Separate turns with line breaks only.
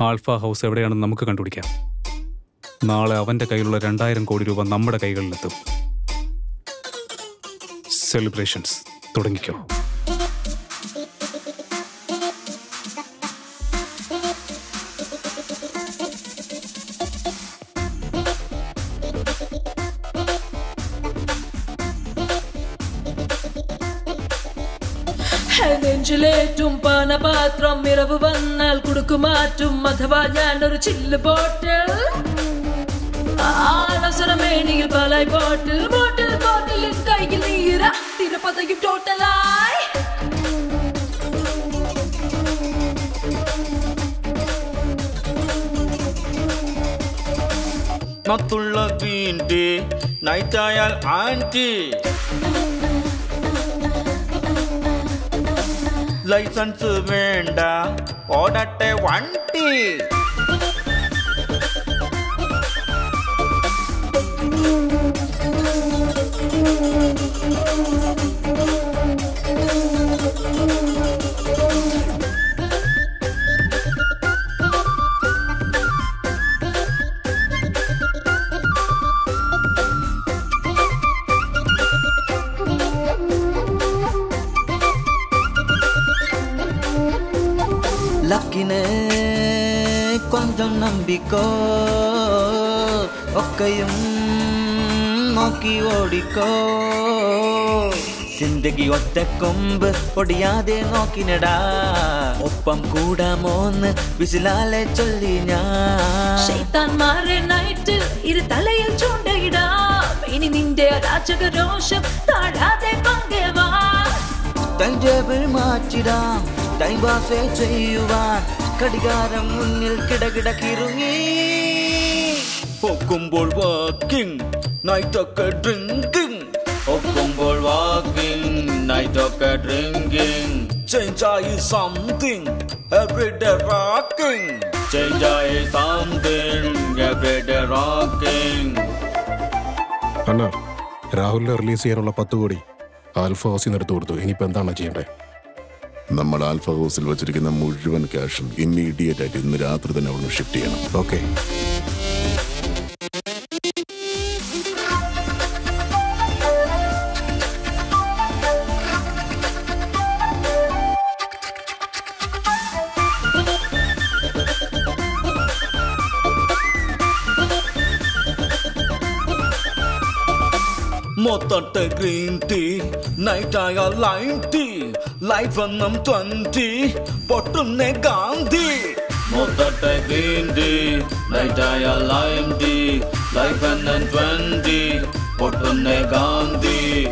Alpha house എവിടെയാണെന്ന് നമുക്ക് കണ്ടുപിടിക്കാം. നാളെ അവന്റെ കയ്യിലുള്ള രണ്ടായിരം കോടി രൂപ നമ്മുടെ കൈകളിലെത്തും. സെലിബ്രേഷൻസ് തുടങ്ങിക്കോ.
നെഞ്ചിലേറ്റും പാനപാത്രം ഇറവ് വന്നാൽ കുടുക്കുമാറ്റും. അഥവാ ഞാൻ ഒരു ചില്ല് ബോട്ടിൽ. ആലസരമേണിയിൽ പാലായി ബോട്ടിൽ ബോട്ടിൽ ബോട്ടിലിൽ കൈയിൽ നീര. തിരപ്പതയും ടോട്ടലായി.
മത്തുള്ള ഗ്രീൻ ടീ നൈറ്റ് ആയാൽ ആന്റി. ലൈസൻസ് വേണ്ട ഓടട്ടെ വണ്ടി ലക്കിനെ കൊഞ്ചം നമ്പിക്കോ? ഒക്കെയും നോക്കി ഓടിക്കോ? സിന്ദഗി ഒറ്റക്കൊമ്പ് ഒടിയാതെ നോക്കിനടാ. ഒപ്പം കൂടാമോന്ന് വിസിലാലെ ചൊല്ലി ഞാൻ.
ശൈത്താൻമാരെ ഇരു തലയിൽ ചൂണ്ടയിടാ. ഇനി നിന്റെ അരാജക രോഷം താഴാതെ പങ്കേവാ.
ടൈം മാറ്റിടാം. പാസ് ചെയ്യുവാൻ കടികാരം മുന്നിൽ കിടകിട കിറുങ്ങി ഒക്കുമ്പോൾ വാക്കിംഗ് നൈറ്റൊക്കെ ഡ്രിങ്കിങ് ഒക്കുമ്പോൾ വാക്കിംഗ് നൈറ്റൊക്കെ ഡ്രിങ്കിങ് ചേഞ്ച് ആയി സംതിങ് എവറിഡേ റോക്കിംഗ് ചേഞ്ച് ആയി സംതിങ് എവറിഡേ റോക്കിംഗ്
അണ്ണ രാഹുലിനെ റിലീസ് ചെയ്യാനുള്ള പത്ത് കോടി ആൽഫ ഹൗസിൽ നിന്ന് എടുത്തു കൊടുത്തു. ഇനിയിപ്പോൾ എന്താണ് ചെയ്യേണ്ടത്?
നമ്മൾ ആൽഫ ഹൗസിൽ വെച്ചിരിക്കുന്ന മുഴുവൻ ക്യാഷും ഇമ്മീഡിയറ്റ് ആയിട്ട് ഇന്ന് രാത്രി തന്നെ അവിടുന്ന് ഷിഫ്റ്റ് ചെയ്യണം.
ഓക്കെ
మొదట గ్రీన్ టీ నైట్ ఆయా లైన్ టీ లైఫ్ అన్నం ట్వంటీ పొట్టున్నే గాంధీ. మొదట గ్రీన్ టీ నైట్ ఆయా లైన్ టీ లైఫ్ అన్నం ట్వంటీ పొట్టున్నే గాంధీ.